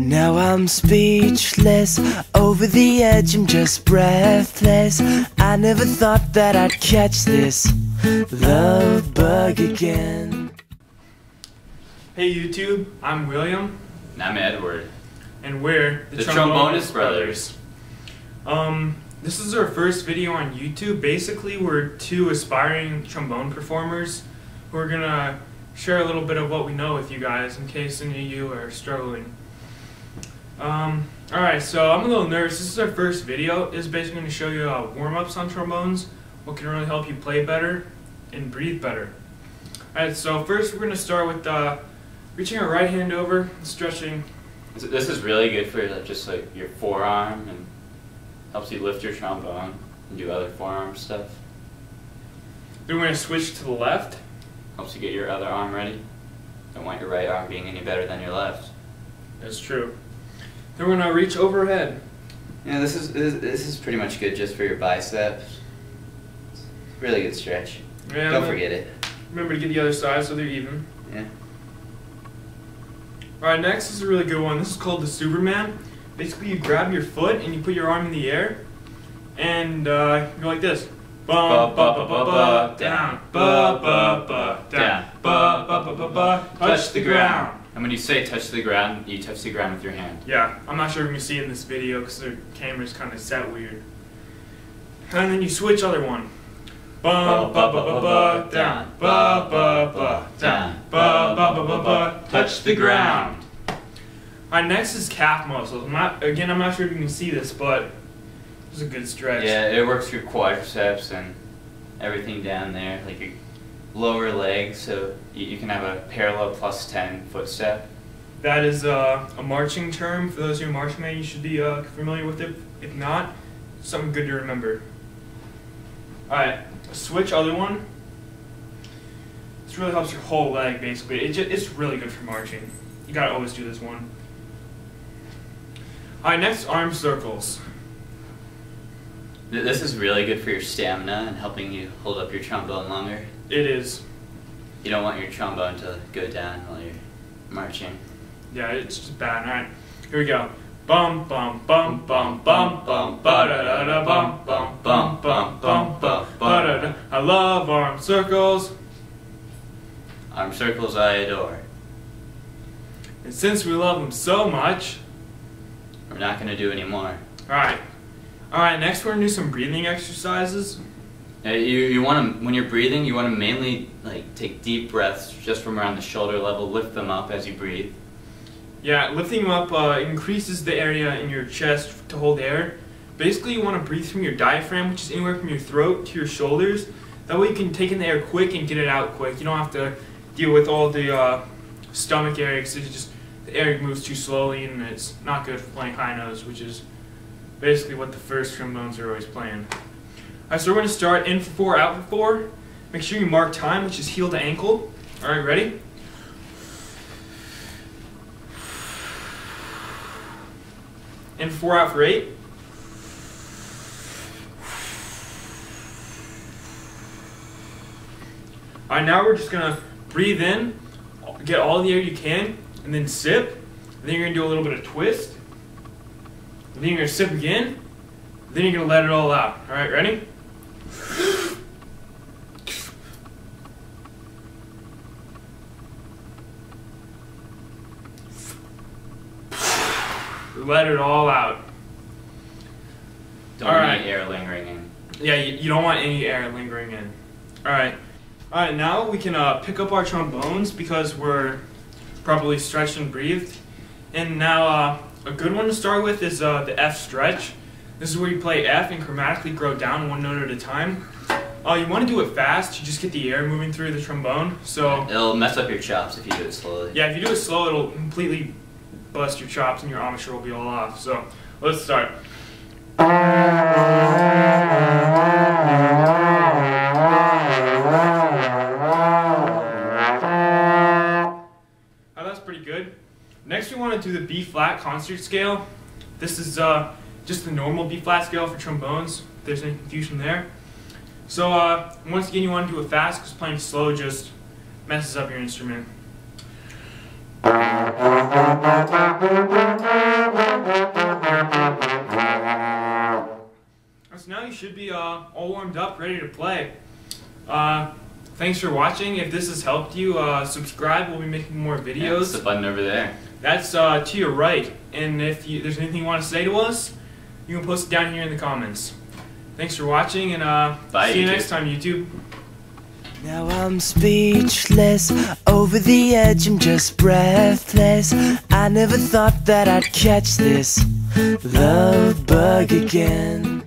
Now I'm speechless, over the edge, I'm just breathless. I never thought that I'd catch this love bug again. Hey YouTube, I'm William, And I'm Edward. and we're The Trombonas Brothers. Um, this is our first video on YouTube. Basically, we're two aspiring trombone performers who are gonna share a little bit of what we know with you guys in case any of you are struggling. Um, alright, so I'm a little nervous. This is our first video. It's basically going to show you uh, warm-ups on trombones, what can really help you play better and breathe better. Alright, so first we're going to start with uh, reaching our right hand over, and stretching. This- is really good for like, just like your forearm and helps you lift your trombone and do other forearm stuff. Then we're going to switch to the left. Helps you get your other arm ready. Don't want your right arm being any better than your left. That's true. Then we're going to reach overhead. Yeah, this is this, is pretty much good just for your biceps. Really good stretch. And Don't forget it. Remember to get the other side so they're even. Yeah. Alright, next is a really good one. This is called the Superman. Basically, you grab your foot and you put your arm in the air, and uh, you go like this. Ba ba ba ba ba down, ba ba ba down, ba ba ba ba ba. Touch the ground. And when you say touch the ground, you touch the ground with your hand. Yeah, I'm not sure if you can see in this video because the camera's kind of set weird. And then you switch other one. Ba ba ba ba ba down, ba ba ba down, ba ba ba ba ba. Touch the ground. Alright, next is calf muscles. I'm not, again, I'm not sure if you can see this, but it's a good stretch. Yeah, it works your quadriceps and everything down there, like your lower leg, so you, you can have a parallel plus 10 footstep. That is uh, a marching term. For those who are marching you should be uh, familiar with it. If not, something good to remember. Alright, switch other one. This really helps your whole leg, basically. It ju- it's really good for marching. You gotta always do this one. Alright, next arm circles. This is really good for your stamina and helping you hold up your trombone longer. It is. You don't want your trombone to go down while you're marching. Yeah, it's just bad. Alright, here we go. Bum bum bum bum bum bum ba da da da bum bum bum bum bum bum ba da da. I love arm circles. Arm circles I adore. And since we love them so much, We're not going to do any more. alright. Alright, next we're gonna do some breathing exercises. Uh, You, you want to, when you're breathing, you want to mainly like take deep breaths just from around the shoulder level, lift them up as you breathe. Yeah, lifting them up uh, increases the area in your chest to hold air. Basically, you want to breathe from your diaphragm, which is anywhere from your throat to your shoulders. That way, you can take in the air quick and get it out quick. You don't have to deal with all the uh, stomach area because just the air moves too slowly, and it's not good for playing high notes, which is basically what the first trombones are always playing. Alright, so we're going to start in for four, out for four. Make sure you mark time, which is heel to ankle. Alright, ready? In for four, out for eight. Alright, now we're just gonna breathe in, get all the air you can, and then sip. And then you're gonna do a little bit of twist. And then you're gonna sip again. Then you're gonna let it all out. Alright, ready? Let it all out. Don't All want right. any air lingering in. Yeah, you, you don't want any air lingering in. Alright. Alright, now we can uh, pick up our trombones because we're properly stretched and breathed. And now uh, a good one to start with is uh, the F stretch. This is where you play F and chromatically grow down one note at a time. Uh, you want to do it fast, you just get the air moving through the trombone. So, It'll mess up your chops if you do it slowly. yeah, if you do it slow, it'll completely bust your chops and your armature will be all off. So, let's start. Oh, that's pretty good. Next, we want to do the B flat concert scale. This is uh, just the normal B flat scale for trombones. If there's any confusion there. So uh, once again, you want to do it fast because playing slow just messes up your instrument. So now you should be uh, all warmed up, ready to play. Uh, thanks for watching. If this has helped you, uh, subscribe. We'll be making more videos. Yeah, that's the button over there. That's uh, to your right. And if you, there's anything you want to say to us, you can post it down here in the comments. Thanks for watching, and uh, Bye, see you next time, YouTube. Now I'm speechless, over the edge, I'm just breathless. I never thought that I'd catch this love bug again.